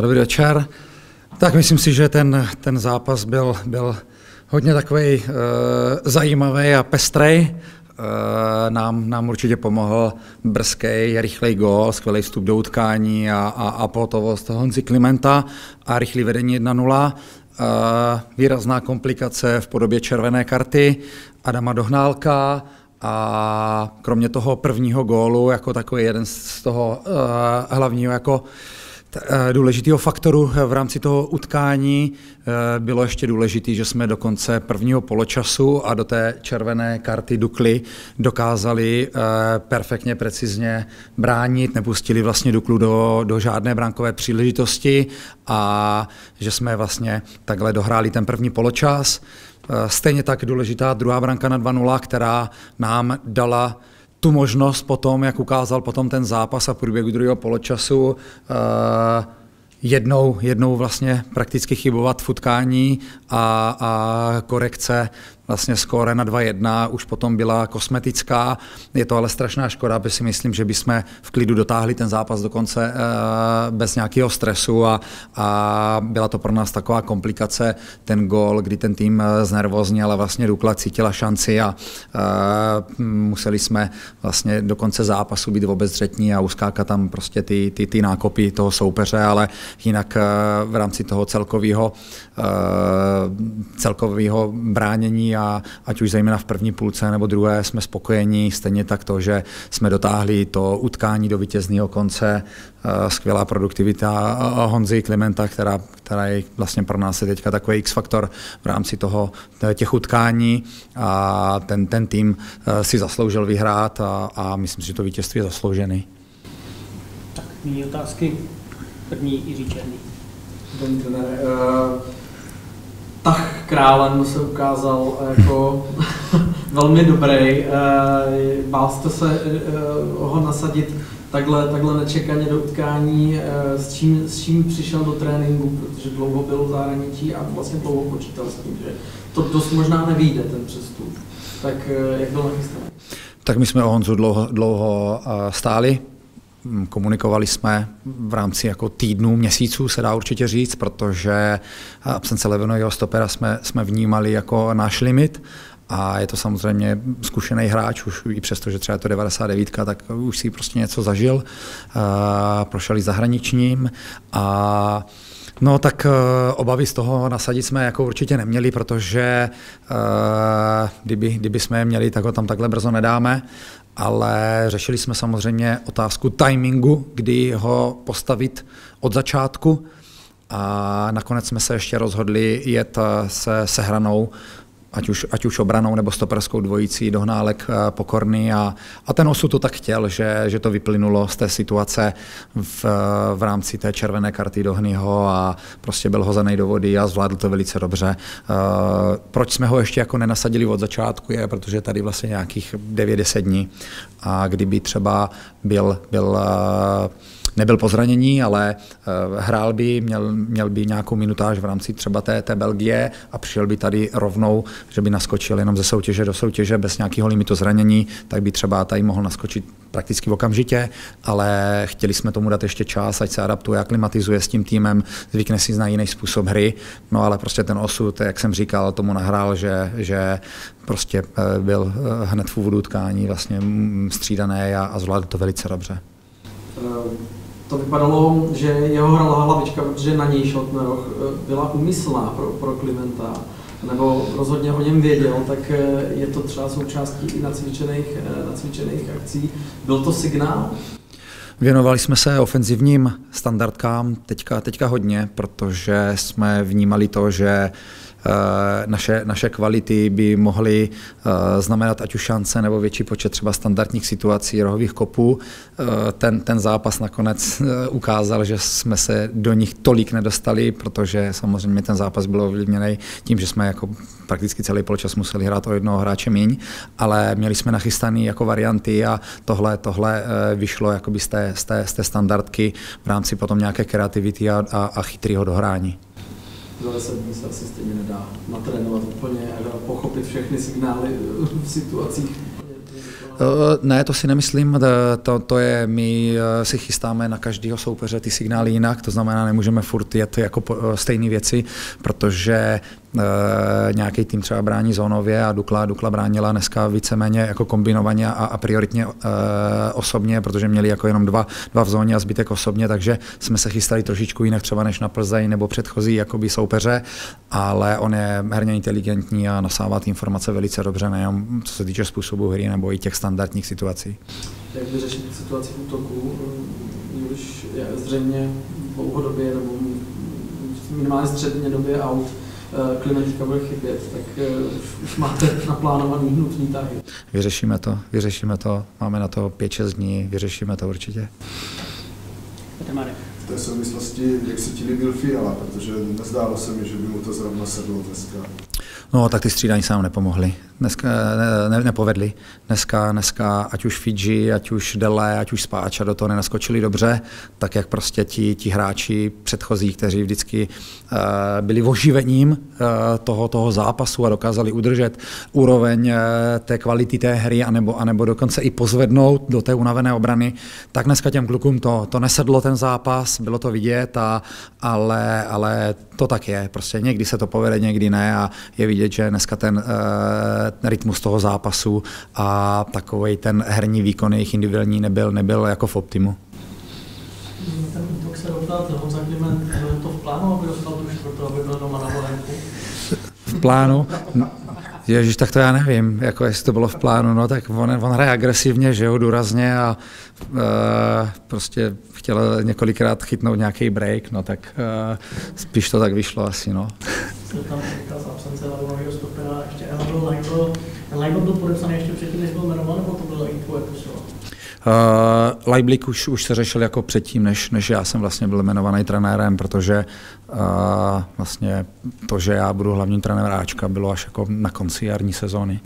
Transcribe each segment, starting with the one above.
Dobrý večer. Tak myslím si, že ten, ten zápas byl, byl hodně takový uh, zajímavý a pestrý. Uh, nám, nám určitě pomohl brzký, rychlej gól, skvělý vstup do utkání a, a, a pohotovost Honzi Klimenta a rychlý vedení 1-0. Uh, výrazná komplikace v podobě červené karty Adama Dohnálka a kromě toho prvního gólu, jako takový jeden z toho uh, hlavního jako Eh, důležitého faktoru v rámci toho utkání eh, bylo ještě důležité, že jsme do konce prvního poločasu a do té červené karty Dukly dokázali eh, perfektně, precizně bránit, nepustili vlastně Duklu do, do žádné brankové příležitosti a že jsme vlastně takhle dohráli ten první poločas. Stejně tak důležitá druhá branka na 2-0, která nám dala tu možnost potom, jak ukázal potom ten zápas a průběhu druhého poločasu, uh, jednou, jednou vlastně prakticky chybovat v utkání a, a korekce vlastně skóre na 2-1 už potom byla kosmetická. Je to ale strašná škoda, protože si myslím, že bychom v klidu dotáhli ten zápas do konce eh, bez nějakého stresu a, a byla to pro nás taková komplikace, ten gol, kdy ten tým eh, znervozněl a vlastně Dukla cítila šanci a uh, museli jsme vlastně do konce zápasu být obezřetní a uskákat tam prostě ty, ty, ty nákopy toho soupeře, ale jinak v rámci toho celkového celkového bránění a ať už zejména v první půlce nebo druhé jsme spokojení, stejně tak to, že jsme dotáhli to utkání do vítězného konce, eh, skvělá produktivita Honzy Klimenta, která, která je vlastně pro nás je teďka takový X-faktor v rámci toho, těch utkání a ten, ten tým eh, si zasloužil vyhrát a, a myslím si, že to vítězství je zasloužený. Tak, nyní otázky. První Jiří Černý. Dobrý. Králem se ukázal jako velmi dobrý. Eh, bál jste se eh, ho nasadit takhle, takhle nečekaně do utkání, eh, s čím, s čím přišel do tréninku, protože dlouho byl v zahraničí a vlastně dlouho počítal s tím, že to dost možná nevíde ten přestup. Tak jak byl nachystaný? Tak my jsme o Honzu dlouho, dlouho stáli, komunikovali jsme v rámci jako týdnů, měsíců, se dá určitě říct, protože absence leveného stopera jsme, jsme vnímali jako náš limit. A je to samozřejmě zkušený hráč, už i přesto, že třeba je to 99, tak už si prostě něco zažil, prošel i zahraničním. A No tak obavy z toho nasadit jsme jako určitě neměli, protože kdyby, kdyby jsme je měli, tak ho tam takhle brzo nedáme ale řešili jsme samozřejmě otázku timingu, kdy ho postavit od začátku. A nakonec jsme se ještě rozhodli jet se sehranou ať už, ať už obranou nebo stoperskou dvojicí dohnálek eh, pokorný a, a ten osud to tak chtěl, že, že to vyplynulo z té situace v, v rámci té červené karty Dohnyho a prostě byl hozený do vody a zvládl to velice dobře. Uh, proč jsme ho ještě jako nenasadili od začátku je, protože tady vlastně nějakých 9-10 dní a kdyby třeba byl, byl uh, nebyl po zranění, ale eh, hrál by, měl, měl by nějakou minutáž v rámci třeba té, té Belgie a přišel by tady rovnou, že by naskočil jenom ze soutěže do soutěže bez nějakého limitu zranění, tak by třeba tady mohl naskočit prakticky okamžitě, ale chtěli jsme tomu dát ještě čas, ať se adaptuje, aklimatizuje s tím týmem, zvykne si na jiný způsob hry, no ale prostě ten osud, jak jsem říkal, tomu nahrál, že, že prostě eh, byl eh, hned v úvodu utkání vlastně mm, střídaný a, a zvládl to velice dobře to vypadalo, že jeho hlavička, protože na něj šel ten roh, byla umyslná pro, pro Klimenta, nebo rozhodně o něm věděl, tak eh, je to třeba součástí i nacvičených, eh, nacvičených akcí. Byl to signál? Věnovali jsme se ofenzivním standardkám teďka, teďka hodně, protože jsme vnímali to, že Eh, naše, naše kvality by mohly eh, znamenat ať už šance nebo větší počet třeba standardních situací, rohových kopů. Eh, ten, ten zápas nakonec ukázal, že jsme se do nich tolik nedostali, protože samozřejmě ten zápas byl ovlivněný tím, že jsme jako prakticky celý poločas museli hrát o jednoho hráče míň, ale měli jsme nachystaný jako varianty a tohle, tohle vyšlo jakoby z té, z, té, z té standardky v rámci potom nějaké kreativity a, a, a chytrého dohrání za 10 dní se asi stejně nedá natrénovat úplně a pochopit všechny signály v situacích. Ne, to si nemyslím. To, to je, my si chystáme na každého soupeře ty signály jinak, to znamená, nemůžeme furt jet jako stejné věci, protože nějaký tým třeba brání zónově a Dukla, Dukla bránila dneska víceméně jako kombinovaně a, a prioritně e, osobně, protože měli jako jenom dva, dva v zóně a zbytek osobně, takže jsme se chystali trošičku jinak třeba než na Plzeň nebo předchozí jakoby soupeře, ale on je herně inteligentní a nasává ty informace velice dobře, nejenom co se týče způsobu hry nebo i těch standardních situací. Jak vyřešit situaci útoku, když zřejmě dlouhodobě nebo minimálně středně době aut eh, Klementika bude chybět, tak eh, už, už máte naplánovaný nutný tahy. Vyřešíme to, vyřešíme to, máme na to 5-6 dní, vyřešíme to určitě. V té souvislosti, jak se ti líbil Fiala, protože nezdálo se mi, že by mu to zrovna sedlo dneska. No, tak ty střídání se nám nepomohly. Dneska ne, ne, nepovedli. Dneska, dneska, ať už Fidži, ať už Dele, ať už Spáča do toho nenaskočili dobře, tak jak prostě ti, ti hráči předchozí, kteří vždycky uh, byli oživením uh, toho, toho zápasu a dokázali udržet úroveň uh, té kvality té hry, anebo, anebo dokonce i pozvednout do té unavené obrany, tak dneska těm klukům to, to nesedlo ten zápas, bylo to vidět, a, ale, ale to tak je. Prostě někdy se to povede, někdy ne a je vidět, že dneska ten uh, rytmus toho zápasu a takový ten herní výkon jejich individuální nebyl, nebyl jako v optimu. Ten útok se doptat, Honza Kliment, to v plánu, aby dostal tu čtvrtou, aby byl doma na volenku? V plánu? Ježíš, tak to já nevím, jako jestli to bylo v plánu, no tak on, on hraje agresivně, že jo, důrazně a uh, prostě chtěl několikrát chytnout nějaký break, no tak uh, spíš to tak vyšlo asi, no. tam z absence Lavinového stopera ještě Ten Leibl byl podepsaný ještě předtím, než byl jmenován, nebo to bylo i tvoje posila? Uh, Leiblik už, už se řešil jako předtím, než, než já jsem vlastně byl jmenovaný trenérem, protože uh, vlastně to, že já budu hlavním trenérem Ačka, bylo až jako na konci jarní sezóny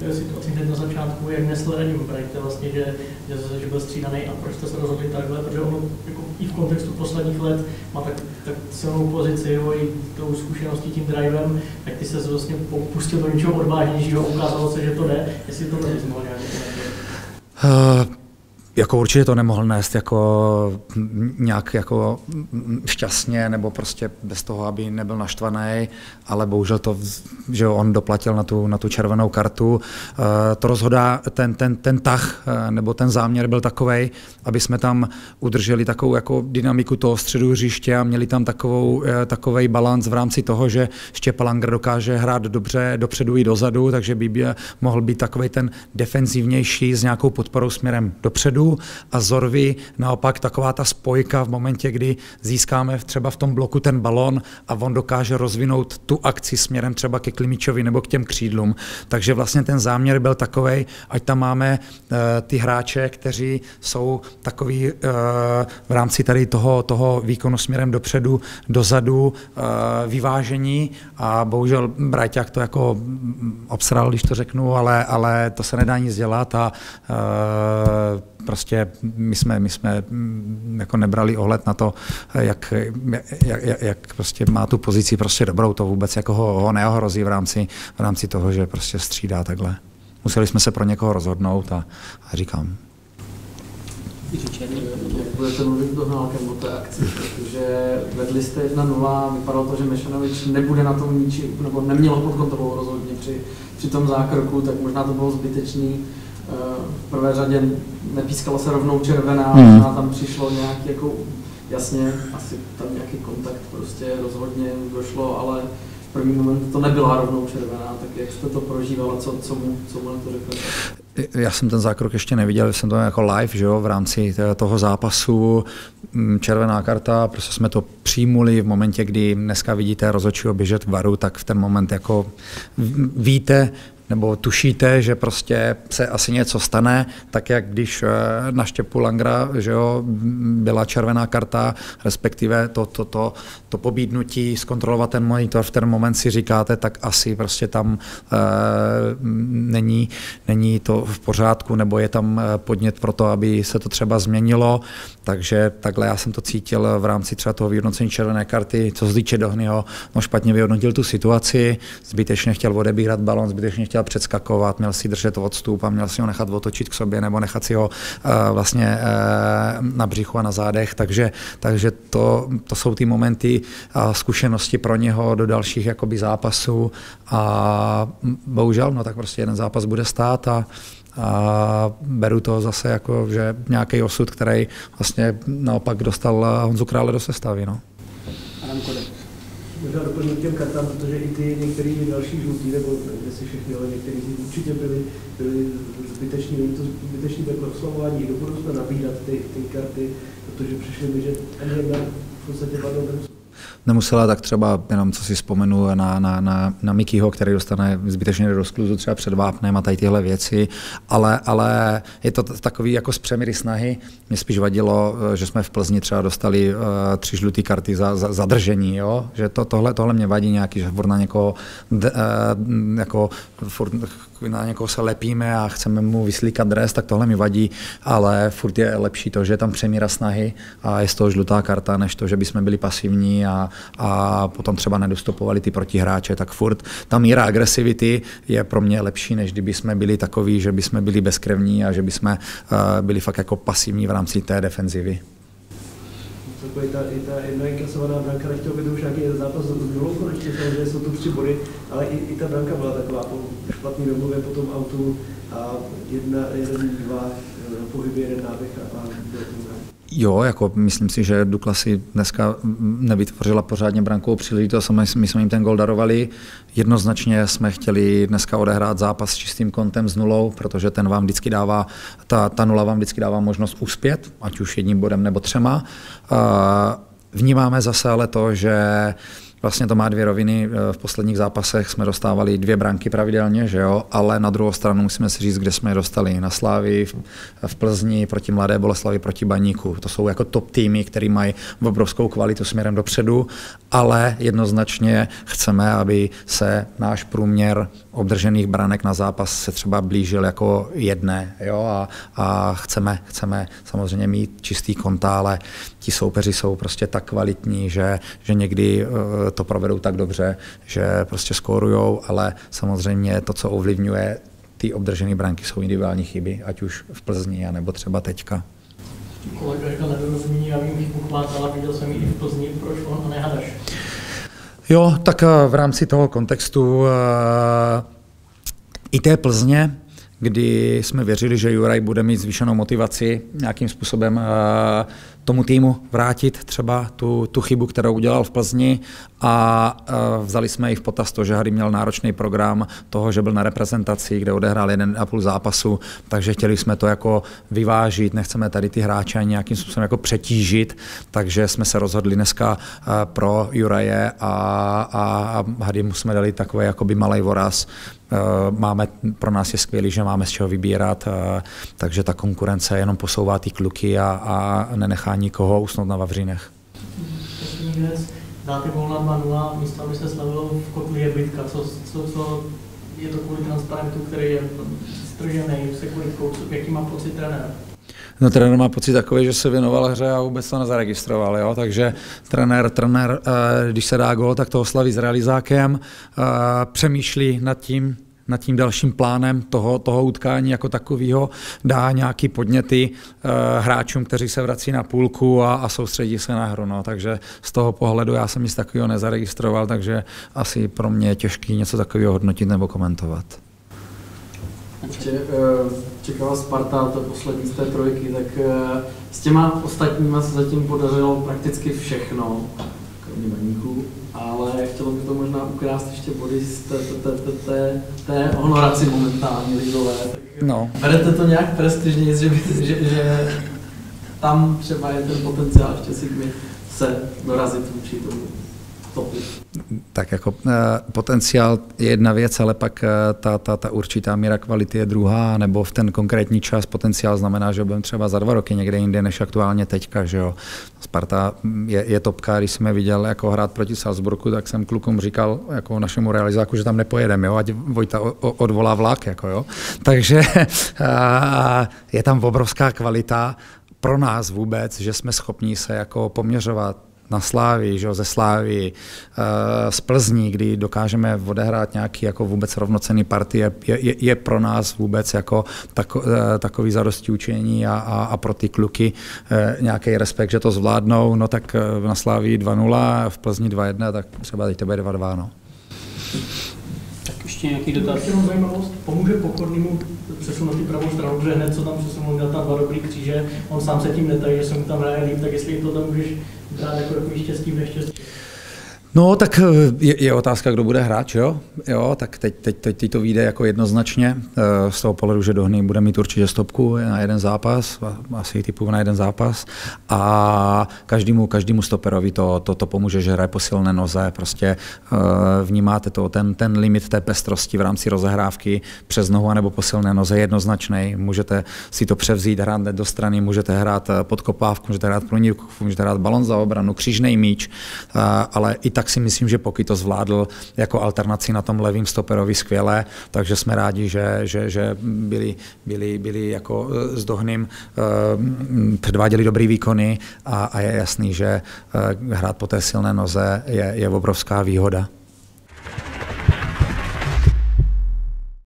situaci hned na začátku, jak nesl Wright, vlastně, že, že, že byl střídaný a proč jste se rozhodli takhle, protože on jako i v kontextu posledních let má tak, tak silnou pozici, jo, i tou zkušeností, tím drivem, tak ty se vlastně pustil do něčeho odvážnějšího, ukázalo se, že to jde, jestli to nebys mohl nějak. Uh jako určitě to nemohl nést jako nějak jako šťastně nebo prostě bez toho, aby nebyl naštvaný, ale bohužel to, že on doplatil na tu, na tu červenou kartu. Eh, to rozhodá, ten, ten, ten tah eh, nebo ten záměr byl takový, aby jsme tam udrželi takovou jako dynamiku toho středu hřiště a měli tam takovou, eh, takový balans v rámci toho, že Štěpa Langer dokáže hrát dobře dopředu i dozadu, takže by mohl být takový ten defenzivnější s nějakou podporou směrem dopředu a Zorvy naopak taková ta spojka v momentě, kdy získáme třeba v tom bloku ten balon a on dokáže rozvinout tu akci směrem třeba ke Klimičovi nebo k těm křídlům. Takže vlastně ten záměr byl takový, ať tam máme uh, ty hráče, kteří jsou takový uh, v rámci tady toho, toho výkonu směrem dopředu, dozadu, uh, vyvážení a bohužel Brajťák to jako mm, obsral, když to řeknu, ale, ale to se nedá nic dělat a uh, prostě my jsme, my jsme mm, jako nebrali ohled na to, jak, jak, jak prostě má tu pozici prostě dobrou, to vůbec jako ho, ho neohrozí v rámci, v rámci toho, že prostě střídá takhle. Museli jsme se pro někoho rozhodnout a, a říkám, budete mluvit dohnálkem o té akci, protože vedli jste 1-0, vypadalo to, že Mešanovič nebude na tom ničím, nebo neměl pod kontrolou rozhodně při, při tom zákroku, tak možná to bylo zbytečný v prvé řadě nepískala se rovnou červená, hmm. a tam přišlo nějak jako, jasně, asi tam nějaký kontakt prostě rozhodně došlo, ale v první moment to nebyla rovnou červená, tak jak jste to prožívala, co, co, mu, co mu na to řekl? Já jsem ten zákrok ještě neviděl, jsem to jako live, že jo, v rámci toho zápasu, mm, červená karta, prostě jsme to přijmuli v momentě, kdy dneska vidíte rozhodčího běžet k varu, tak v ten moment jako víte, nebo tušíte, že prostě se asi něco stane, tak jak když eh, na štěpu Langra že jo, byla červená karta, respektive to, to, to, to pobídnutí zkontrolovat ten monitor v ten moment si říkáte, tak asi prostě tam e, není, není to v pořádku, nebo je tam eh, podnět pro to, aby se to třeba změnilo, takže takhle já jsem to cítil v rámci třeba toho vyhodnocení červené karty, co se týče Dohnyho, no špatně vyhodnotil tu situaci, zbytečně chtěl odebírat balon, zbytečně chtěl chtěl předskakovat, měl si držet odstup a měl si ho nechat otočit k sobě nebo nechat si ho uh, vlastně uh, na břichu a na zádech, takže, takže to, to jsou ty momenty a zkušenosti pro něho do dalších jakoby zápasů a bohužel, no tak prostě jeden zápas bude stát a, a beru to zase jako, že nějaký osud, který vlastně naopak dostal Honzu Krále do sestavy. No. Adam Kodek. Možná doplním těm kartám, protože i ty některé další žlutí, nebo ne si všechny, ale některý z nich určitě byly, byly zbytečný, to zbytečný takhle oslavování i do budoucna nabírat ty, ty karty, protože přišli mi, že ani jedna v podstatě padla nemusela, tak třeba jenom co si vzpomenu na, na, na, na Mikyho, který dostane zbytečně do skluzu třeba před vápnem a tady tyhle věci, ale, ale je to takový jako z přemíry snahy. Mě spíš vadilo, že jsme v Plzni třeba dostali uh, tři žluté karty za, za zadržení, jo? že to, tohle, tohle mě vadí nějaký, že furt na někoho, uh, jako, furt na někoho se lepíme a chceme mu vyslíkat dres, tak tohle mi vadí, ale furt je lepší to, že je tam přemíra snahy a je z toho žlutá karta, než to, že bychom byli pasivní a, a potom třeba nedostupovali ty protihráče, tak furt ta míra agresivity je pro mě lepší, než kdyby jsme byli takový, že bychom byli bezkrevní a že bychom uh, byli fakt jako pasivní v rámci té defenzivy. Ta, ta jedna inkasovaná branka, nechtěl by to už nějaký zápas konečně, že jsou tu tři body, ale i, i ta branka byla taková po špatný domluvě po tom autu a jedna, jeden, dva eh, pohyby, jeden náběh a, a Jo, jako myslím si, že Dukla si dneska nevytvořila pořádně brankovou příležitost my, my jsme jim ten gol darovali. Jednoznačně jsme chtěli dneska odehrát zápas s čistým kontem s nulou, protože ten vám vždycky dává, ta, ta nula vám vždycky dává možnost uspět, ať už jedním bodem nebo třema. Vnímáme zase ale to, že Vlastně to má dvě roviny. Eh, v posledních zápasech jsme dostávali dvě branky pravidelně, že jo? ale na druhou stranu musíme si říct, kde jsme je dostali. Na Slávi, v Plzni, proti Mladé Boleslavi, proti Baníku. To jsou jako top týmy, které mají obrovskou kvalitu směrem dopředu, ale jednoznačně chceme, aby se náš průměr obdržených branek na zápas se třeba blížil jako jedné. Jo? A, a chceme, chceme samozřejmě mít čistý konta, ale ti soupeři jsou prostě tak kvalitní, že, že někdy eh, to provedou tak dobře, že prostě skórujou, ale samozřejmě to, co ovlivňuje ty obdržené branky, jsou individuální chyby, ať už v Plzni, nebo třeba teďka. Kolega říkal nedorozumění, já vím chybu viděl jsem ji i v Plzni, proč on a nehadaš? Jo, tak eh, v rámci toho kontextu uh, i té Plzně, kdy jsme věřili, že Juraj bude mít zvýšenou motivaci nějakým způsobem uh, tomu týmu vrátit třeba tu, tu chybu, kterou udělal v Plzni a uh, vzali jsme i v potaz to, že Harry měl náročný program toho, že byl na reprezentaci, kde odehrál jeden a půl zápasu, takže chtěli jsme to jako vyvážit, nechceme tady ty hráče nějakým způsobem jako přetížit, takže jsme se rozhodli dneska uh, pro Juraje a, a, a Harry mu jsme dali takový jakoby malý voraz, máme, pro nás je skvělý, že máme z čeho vybírat, takže ta konkurence jenom posouvá ty kluky a, a nenechá nikoho usnout na Vavřínech. Dáte gól na 2-0, místo aby se slavilo v kotli je bitka, co, co, co je to kvůli transparentu, který je stržený sekuritkou, jaký má pocit trenér? No trenér má pocit takový, že se věnoval hře a vůbec to nezaregistroval, jo? takže trenér, trenér, eh, když se dá gol, tak to oslaví s realizákem, eh, přemýšlí nad tím, nad tím dalším plánem toho, toho utkání jako takového, dá nějaký podněty uh, hráčům, kteří se vrací na půlku a, a soustředí se na hru. No. Takže z toho pohledu já jsem nic takového nezaregistroval, takže asi pro mě je těžké něco takového hodnotit nebo komentovat. Uh, čekala Sparta, to poslední z té trojky, tak uh, s těma ostatníma se zatím podařilo prakticky všechno, kromě baníků ale chtělo by to možná ukrást ještě body z té, té, té, té, té honoraci momentální ligové. No. Berete to nějak prestižně, že, že, že tam třeba je ten potenciál ještě si se dorazit vůči tomu? Tak jako uh, potenciál je jedna věc, ale pak uh, ta, ta, ta určitá míra kvality je druhá, nebo v ten konkrétní čas potenciál znamená, že budeme třeba za dva roky někde jinde než aktuálně teďka. Že jo. Sparta je, je topka, když jsme viděl jako hrát proti Salzburgu, tak jsem klukům říkal jako našemu realizáku, že tam nepojedeme, ať Vojta odvolá vlak. Jako, jo. Takže uh, je tam obrovská kvalita pro nás vůbec, že jsme schopni se jako poměřovat na Slávii, že, ze Slávii, z Plzní, kdy dokážeme odehrát nějaký jako vůbec rovnocený partie, je, je, je pro nás vůbec jako tako, takový zadosti učení a, a, a pro ty kluky nějaký respekt, že to zvládnou, no tak na Slávii 2-0, v Plzni 2-1, tak třeba teď to bude 2-2. No. Ještě nějaký dotaz? Ještě zajímavost, pomůže pokornému přesun na tu pravou stranu, protože hned co tam přesunul, měl tam dva dobrý kříže, on sám se tím netají, že se mu tam hraje líp, tak jestli to tam můžeš brát jako takový štěstí v neštěstí. No, tak eh, je, je otázka, kdo bude hráč, jo? Jo, tak teď, teď, teď, to vyjde jako jednoznačně eh, z toho pohledu, že Dohny bude mít určitě stopku na jeden zápas, asi typu na jeden zápas a každému, každému stoperovi to, to, to pomůže, že hraje po silné noze, prostě eh, vnímáte to, ten, ten limit té pestrosti v rámci rozehrávky přes nohu nebo po silné noze je jednoznačný, můžete si to převzít, hrát do strany, můžete hrát podkopávku, můžete hrát průnivku, můžete hrát balon za obranu, křížnej míč, ale i tak tak si myslím, že Poky to zvládl jako alternaci na tom levým stoperovi skvěle, takže jsme rádi, že, že, že byli, byli, byli jako s Dohným, eh, předváděli dobrý výkony a, a je jasný, že eh, hrát po té silné noze je, je obrovská výhoda.